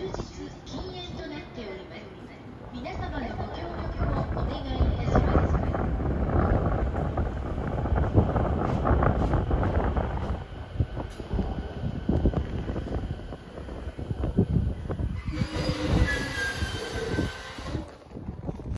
duty to the king.